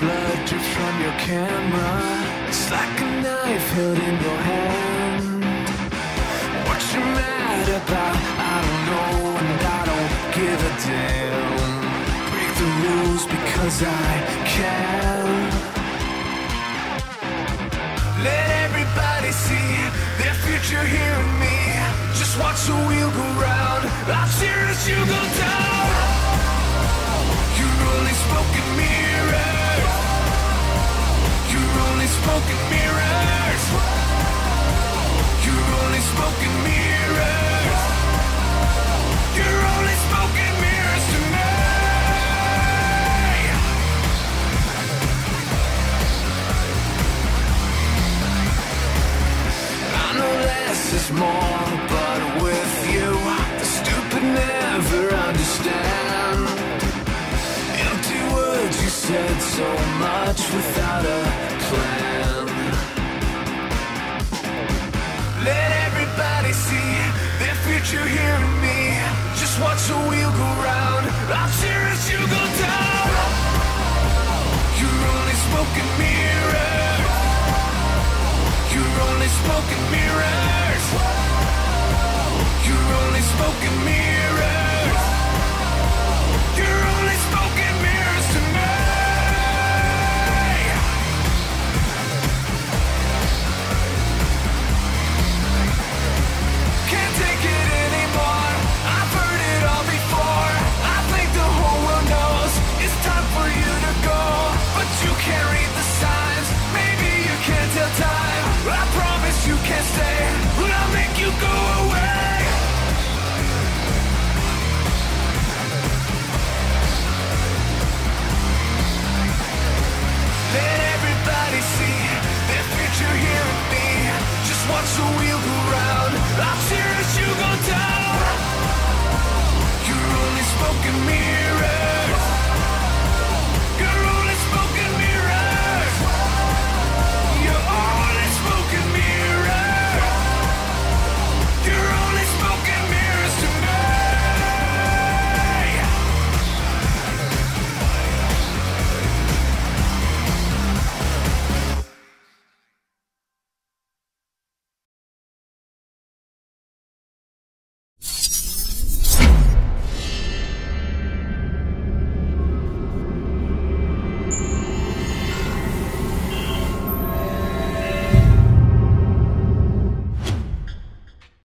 blood drips from your camera. It's like a knife held in your hand. What you mad about? I don't know, and I don't give a damn. Break the rules because I can. Let everybody see their future here in me. Just watch the wheel go round. I'll cheer as you go down. You're only smoke and mirrors. So much without a plan. Let everybody see their future here in me. Just watch the wheel go round. I'll cheer as you go down. You're only smoke and mirrors. You're only and mirrors. watch the wheel go round. I cherish you go down.